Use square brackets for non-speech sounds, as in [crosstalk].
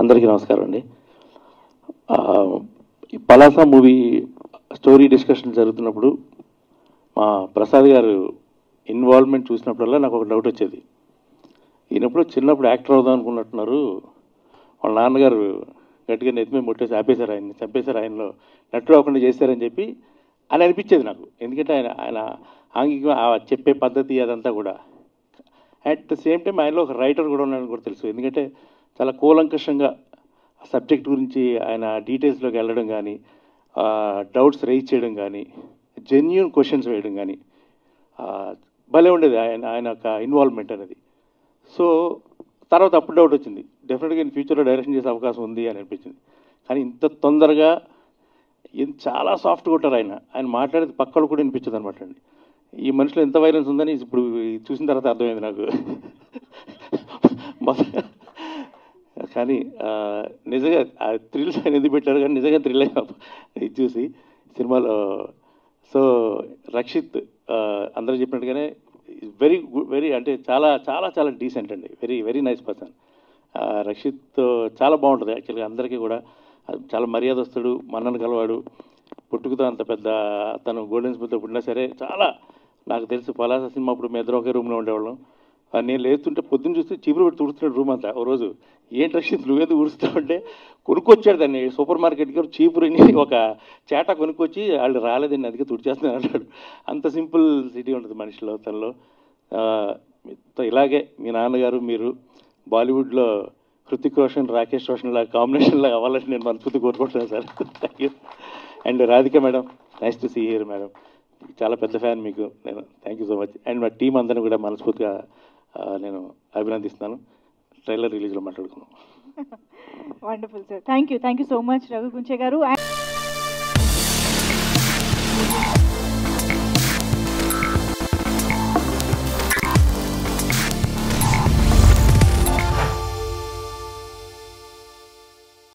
అందరికీ నమస్కారం అండి. ఈ పలాస మూవీ స్టోరీ డిస్కషన్ జరుగుతున్నప్పుడు మా ప్రసాద్ గారు ఇన్వాల్వ్మెంట్ చూసినప్పుడల్లా నాకు ఒక డౌట్ వచ్చేది. ఈయనప్పుడు చిన్నప్పుడు యాక్టర్ అవుదాం అనుకున్నట్టున్నారు. వాళ్ళ నాన్నగారు గట్టిగా నెత్తిమే ముట్టేసి ఆపేశారు ఆయన్ని చంపేశారు ఆయనలో. నటుడు అవ్వకుండా చేశారని చెప్పి అని అనిపించేది నాకు. ఎందుకంటే ఆయన ఆయన ఆంగిక చెప్పే పద్ధతి అదంతా కూడా. అట్ ద సేమ్ టైం ఆయనలో ఒక రైటర్ కూడా ఉన్నాడని కూడా తెలుసు. ఎందుకంటే చాలా కూలంకషంగా సబ్జెక్ట్ గురించి ఆయన డీటెయిల్స్లోకి వెళ్ళడం కానీ డౌట్స్ రైజ్ చేయడం కానీ జెన్యున్ క్వశ్చన్స్ వేయడం కానీ భలే ఉండేది ఆయన ఆయన యొక్క ఇన్వాల్వ్మెంట్ అనేది. సో తర్వాత అప్పుడు డౌట్ వచ్చింది. డెఫినెట్గా నేను ఫ్యూచర్లో డైరెక్షన్ చేసే అవకాశం ఉంది అని అనిపించింది. కానీ ఇంత తొందరగా ఎంత చాలా సాఫ్ట్ కొట్టారు ఆయన. ఆయన మాట్లాడేది పక్కలు కూడా వినిపించదు అనమాట అండి. ఈ మనిషిలో ఎంత వైలెన్స్ ఉందని ఇప్పుడు చూసిన తర్వాత అర్థమైంది నాకు. కానీ నిజంగా థ్రిల్ థ్రిల్స్ ఆయన పెట్టారు కానీ నిజంగా థ్రిల్ అయ్యా. ఇది చూసి సినిమాలో సో రక్షిత్ అందరూ చెప్పినట్టుగానే వెరీ గుడ్ వెరీ అంటే చాలా చాలా చాలా డీసెంట్ అండి. Very very nice person Rakshit చాలా బాగుంటుంది యాక్చువల్గా అందరికీ కూడా. చాలా మర్యాదస్తుడు మన్నను కలవాడు పుట్టుకతో అంత పెద్ద తను గోల్డెన్ స్పూన్తో పుట్టినా సరే చాలా నాకు తెలుసు పలాస సినిమా అప్పుడు మేము ఒకే రూమ్లో ఉండేవాళ్ళం. నేను లేస్తుంటే పొద్దున్న చూస్తే చీపురు పెట్టి తుడుస్తున్నాడు రూమ్ అంతా. ఓ రోజు ఏంటి రక్షిత్ నువ్వేది ఊడుస్తావు అంటే కొనుక్కొచ్చాడు దాన్ని. సూపర్ మార్కెట్కి చీపురుని [laughs] ఒక చేట కొనుక్కొచ్చి వాళ్ళు రాలేదండి అందుకే తుడిచేస్తున్నాను అన్నాడు అంత సింపుల్ సిటీ ఉంటుంది మనిషిలో తనలో ఇలాగే మీ నాన్నగారు మీరు బాలీవుడ్లో హృతిక్ రోషన్ రాకేష్ రోషన్ లా కాంబినేషన్లో అవ్వాలని నేను మనస్ఫూర్తి కోరుకుంటున్నాను sir. [laughs] Thank you and Radhika madam nice to see here madam. చాలా పెద్ద ఫ్యాన్ మీకు నేను. Thank you so much and మా టీం అందరిని కూడా మనస్ఫూర్తిగా నేను అభినందిస్తున్నాను. ట్రైలర్ రిలీజ్లో మాట్లాడుకున్నాం wonderful sir thank you thank you so much Raghu Kunche garu.